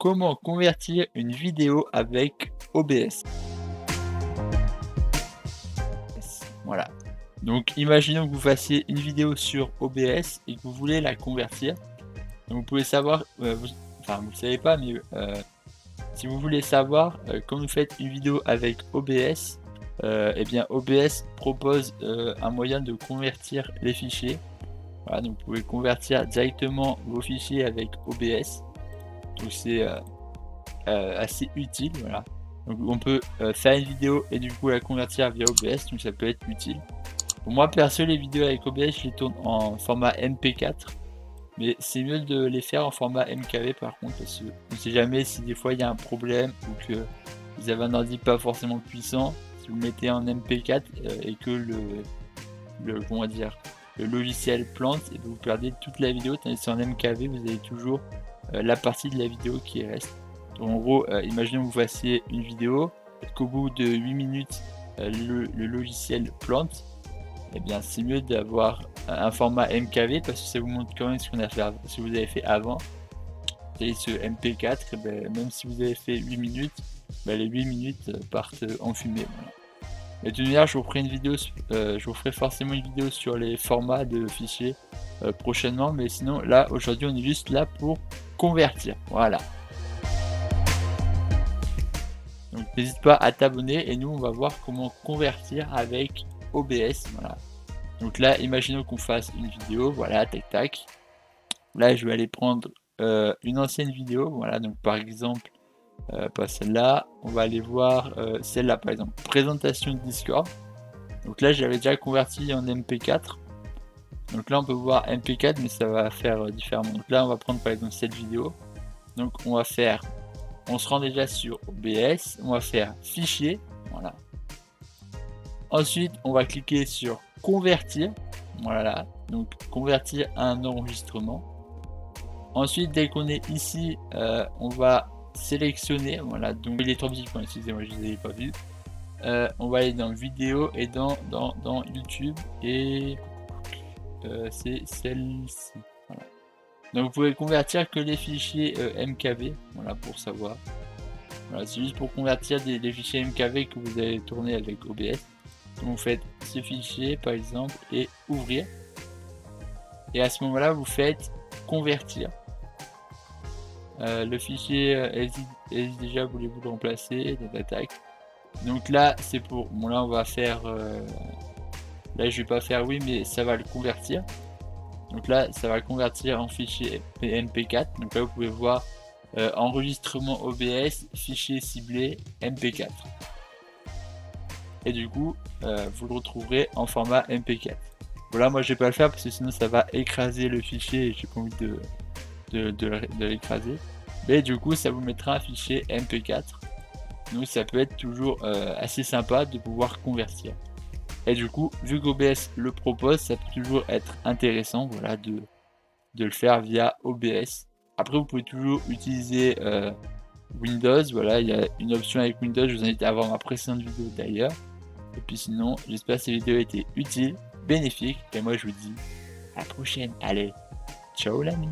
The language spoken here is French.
comment convertir une vidéo avec OBS. Voilà. Donc imaginons que vous fassiez une vidéo sur OBS et que vous voulez la convertir. Vous pouvez savoir, euh, enfin vous ne savez pas, mais euh, si vous voulez savoir euh, quand vous faites une vidéo avec OBS, eh bien OBS propose un moyen de convertir les fichiers. Voilà, donc vous pouvez convertir directement vos fichiers avec OBS. C'est assez utile. Voilà. Donc on peut faire une vidéo et du coup la convertir via OBS, donc ça peut être utile. Pour moi perso les vidéos avec OBS je les tourne en format MP4 mais c'est mieux de les faire en format MKV par contre parce que on ne sait jamais si des fois il y a un problème ou que vous avez un ordi pas forcément puissant si vous mettez en MP4 euh, et que le, le comment dire le logiciel plante et vous perdez toute la vidéo tandis que en MKV vous avez toujours euh, la partie de la vidéo qui reste Donc, en gros euh, imaginez que vous fassiez une vidéo qu'au bout de 8 minutes le, le logiciel plante eh bien c'est mieux d'avoir un format MKV parce que ça vous montre quand même ce qu'on a fait, ce que vous avez fait avant. Et ce MP4, eh ben, même si vous avez fait 8 minutes, ben, les 8 minutes partent en fumée. Mais toute manière, je vous ferai une vidéo, euh, je vous ferai forcément une vidéo sur les formats de fichiers euh, prochainement. Mais sinon, là, aujourd'hui, on est juste là pour convertir. Voilà. Donc n'hésite pas à t'abonner et nous on va voir comment convertir avec OBS. Voilà. Donc là, imaginons qu'on fasse une vidéo, voilà, tac tac. Là, je vais aller prendre euh, une ancienne vidéo, voilà, donc par exemple, euh, pas celle-là, on va aller voir euh, celle-là par exemple, présentation Discord. Donc là, j'avais déjà converti en MP4. Donc là, on peut voir MP4, mais ça va faire différemment. Donc là, on va prendre par exemple cette vidéo. Donc on va faire, on se rend déjà sur OBS, on va faire fichier, voilà. Ensuite, on va cliquer sur convertir. Voilà, donc convertir un enregistrement. Ensuite, dès qu'on est ici, euh, on va sélectionner. Voilà, donc les trois points, excusez-moi, je les ai pas vus. Euh, on va aller dans vidéo et dans, dans, dans YouTube et euh, c'est celle-ci. Donc vous pouvez convertir que les fichiers MKV, voilà pour savoir. Voilà, c'est juste pour convertir des, des, fichiers MKV que vous avez tourné avec OBS vous faites ce fichier par exemple et ouvrir. Et à ce moment-là, vous faites convertir. Euh, le fichier euh, déjà, voulez-vous le remplacer attaque. Donc là, c'est pour. Bon, là, on va faire. Euh, là, je vais pas faire oui, mais ça va le convertir. Donc là, ça va le convertir en fichier MP4. Donc là, vous pouvez voir enregistrement OBS, fichier ciblé MP4 et du coup vous le retrouverez en format MP4. Voilà, moi je vais pas le faire parce que sinon ça va écraser le fichier et j'ai pas envie de, l'écraser. Mais du coup ça vous mettra un fichier MP4. Donc ça peut être toujours euh, assez sympa de pouvoir convertir. Et du coup, vu qu'OBS le propose, ça peut toujours être intéressant voilà, de, de le faire via OBS. Après, vous pouvez toujours utiliser euh, Windows. Voilà, il y a une option avec Windows. Je vous invite à voir ma précédente vidéo d'ailleurs. Et puis sinon, j'espère que cette vidéo a été utile, bénéfique. Et moi, je vous dis à la prochaine. Allez, ciao l'ami